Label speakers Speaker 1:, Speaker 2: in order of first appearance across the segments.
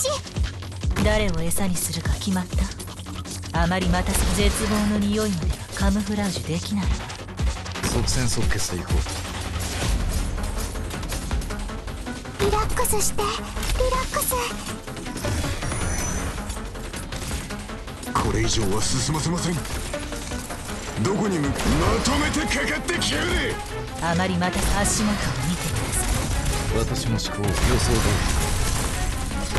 Speaker 1: し
Speaker 2: 誰を餌にするか決まった。あまり待たせ絶望の匂いまではカムフラージュできない。わ
Speaker 3: 即戦即決でいこ
Speaker 1: リラックスして。リラックス。
Speaker 4: これ以上は進ませません。どこに向かまとめてかかってきやがれ。
Speaker 2: あまり待たせ足元を見てくださ
Speaker 3: う私の思考予想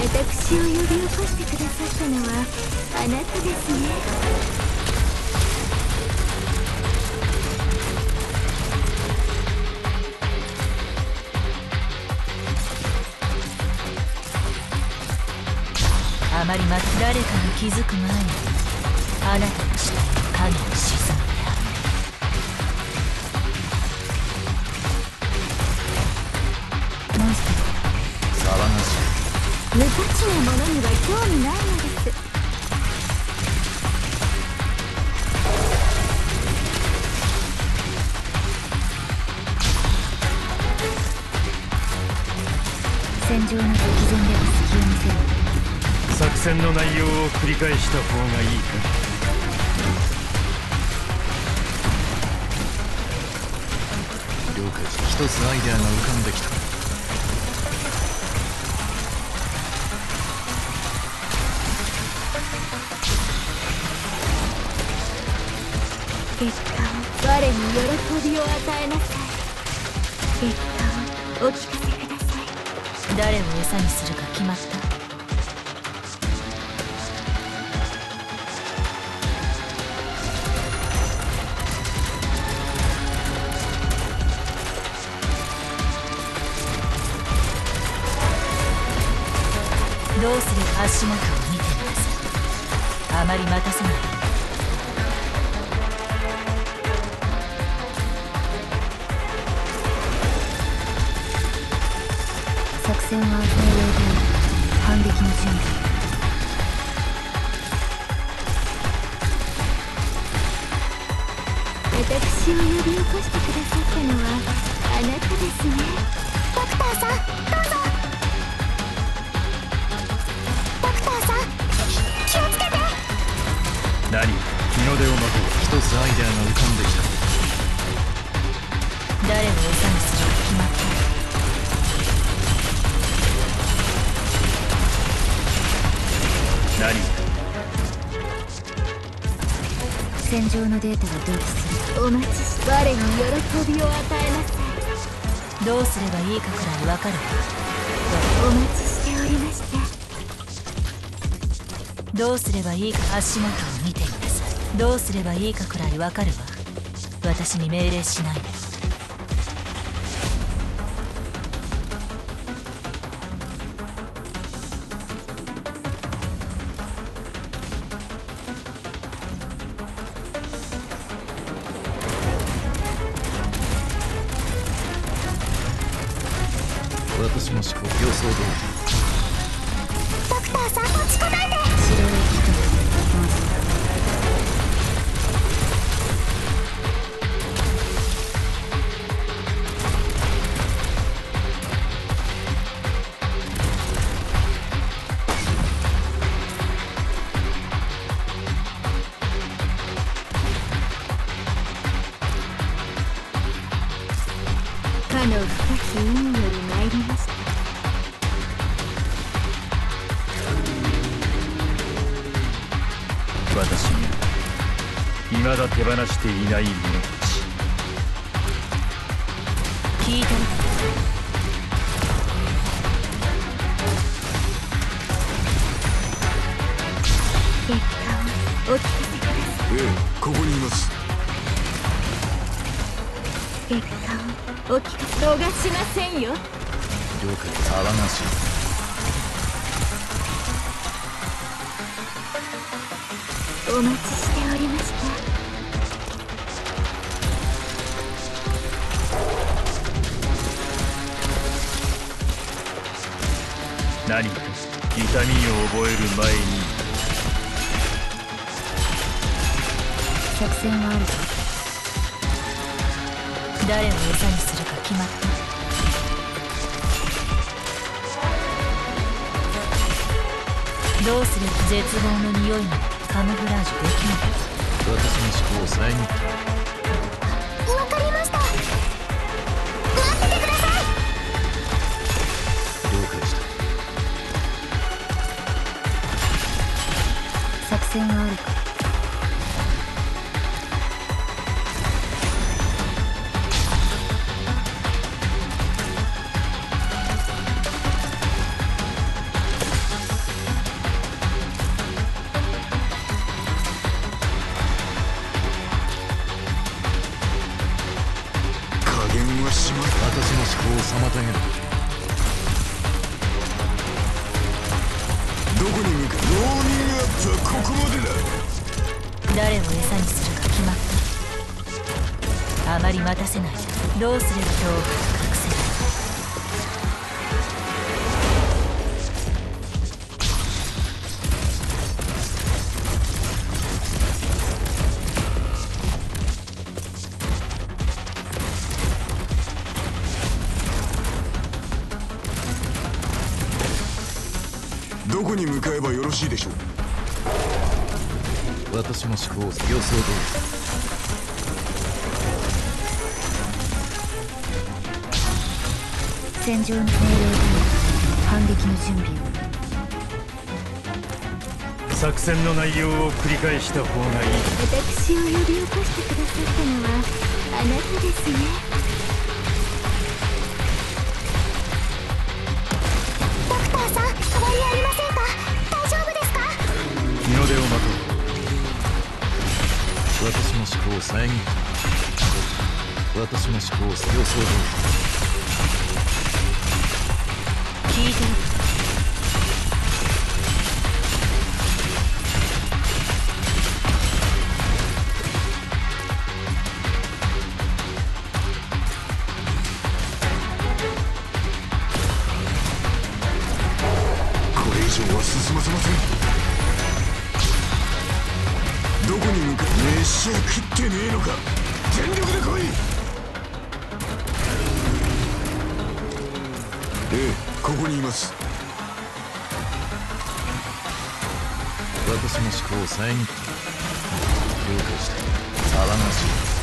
Speaker 1: 私を呼び起こしてくださったのはあなたですね。
Speaker 2: あまり待誰かが気づく前にあなたの下に影を沈め
Speaker 1: 無価値なものには興味ないのです
Speaker 2: 戦場の敵前では隙を見せる。
Speaker 5: 作戦の内容を繰り返した方がいいか。
Speaker 3: 了解。一つアイデアが浮かんできた。
Speaker 1: 結果を我に喜びを与えなさい。結果をお聞かせください。
Speaker 2: 誰を餌にするか決まった。どうすれば足元を見てください。あまり待たせない戦は明日の予定反撃の準備
Speaker 1: 私を呼び起こしてくださったのはあなたですねドクターさんどうぞ。ドクターさん。気をつけて。
Speaker 5: 何？日の出をまとう。
Speaker 3: 一つアイデアが浮かんできた。
Speaker 2: 誰を餌に
Speaker 5: 何
Speaker 2: 戦場のデータが同期する
Speaker 1: お待ちし我に喜びを与えなさい。
Speaker 2: どうすればいいかくらい。わかるわ
Speaker 1: お待ちしておりました
Speaker 2: どうすればいいか足元を見てみなさい。どうすればいいかくらい。わかるわ。私に命令しないで。もし
Speaker 1: もしご競争通り。
Speaker 5: 未だ手放していない者たち。
Speaker 2: 聞いてる。
Speaker 1: 結果をお聞かせください。
Speaker 4: ええ。ここにいます
Speaker 1: 結果をお聞かせ逃しませんよ
Speaker 3: り了解騒がしい。
Speaker 1: お待ちして
Speaker 5: 何か痛みを覚える。前に
Speaker 2: 作戦はある。ぞ誰を餌にするか決まった。どうすれば絶望の匂いまでカムフラージュできない。
Speaker 3: 私の思考を遮った
Speaker 4: 加減はしま
Speaker 3: 私の思考を妨げる。
Speaker 4: どこに向かう？ローニングアップはここまでだ？
Speaker 2: 誰を餌にするか決まった。あまり待たせない。どうすれば
Speaker 4: 今日ろしいでしょう。
Speaker 3: 私の思考を予想通り
Speaker 1: 戦場の命令で反撃の準備を。
Speaker 5: 作戦の内容を繰り返した方がいい。
Speaker 1: 私を呼び起こしてくださったのはあなたですね
Speaker 3: 思考を遮った私の思考を予想通
Speaker 2: 聞いてる。
Speaker 4: これ以上は進ませません。どこに向かう？飯は食ってねえのか。全力で来い。ええここにいます。
Speaker 3: 私の思考を遮って了解した。騒がしい。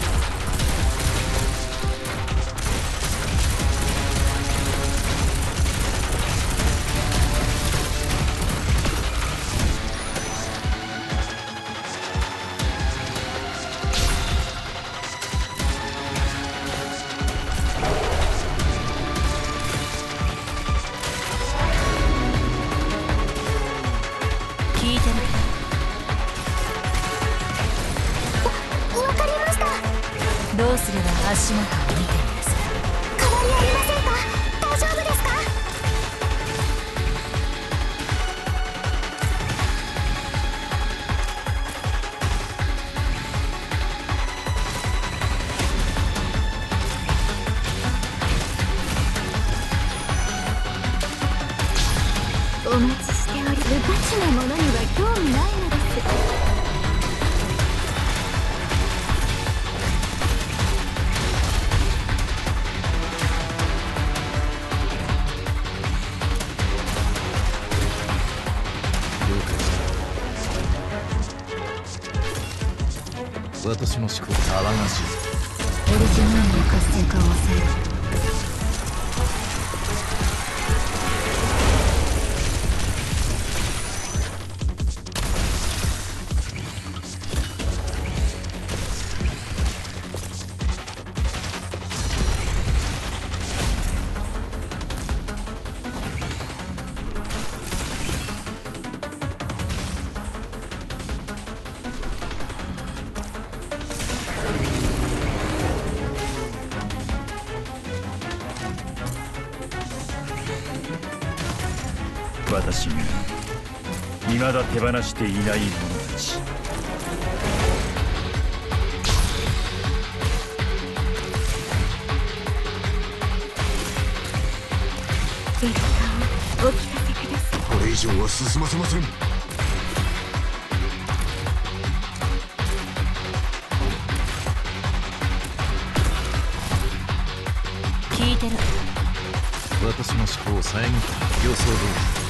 Speaker 3: 私の思考騒がしい。
Speaker 1: オリジナルの活性化を抑える。
Speaker 5: 私が未だ手放していない者たち。
Speaker 1: 結果をお聞かせください。
Speaker 4: これ以上は進ませません。
Speaker 2: 聞いてる。
Speaker 3: 私の思考を遮った。予想通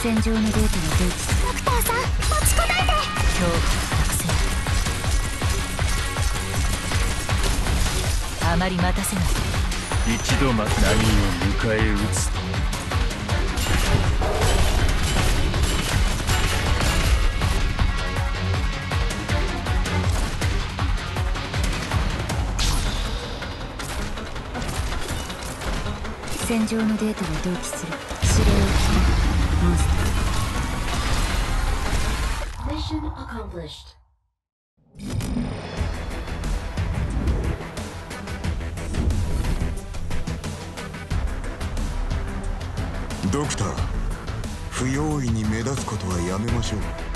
Speaker 6: 戦場のデータが同期ドクターさん持ちこたえて恐怖と作戦あまり待たせない
Speaker 5: 一度ま波を迎え撃つ
Speaker 6: 戦場のデータが同期する。
Speaker 7: Mission accomplished.
Speaker 4: ドクター不用意に目立つことはやめましょう